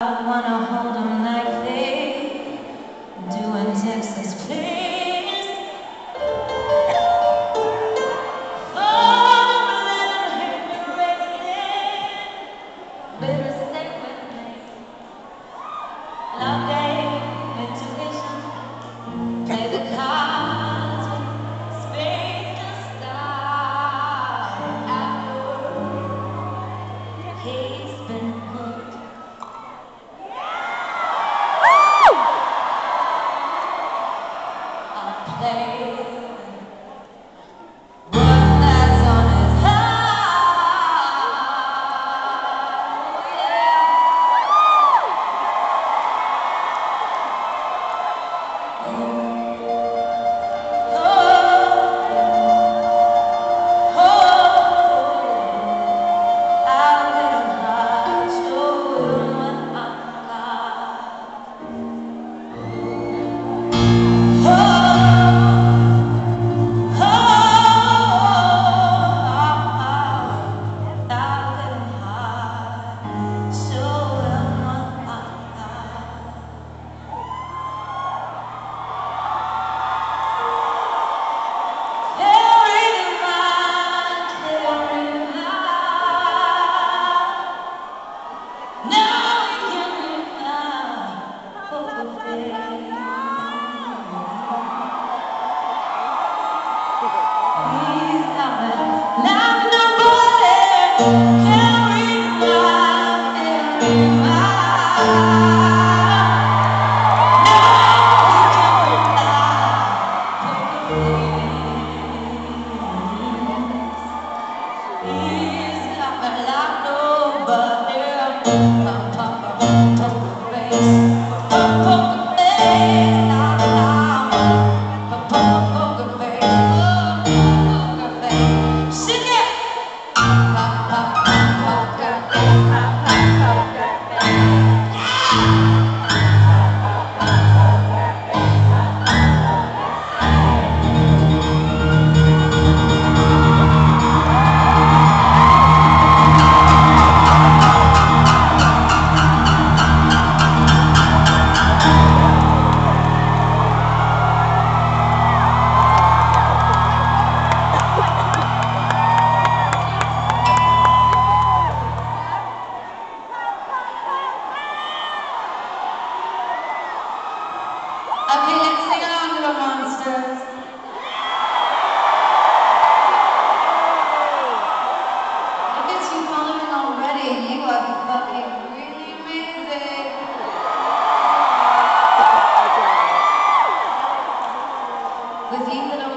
I wanna hold on Love number. Okay, let's sing along to the monsters. Look at you already. You are fucking really amazing. With